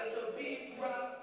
got the beat rock.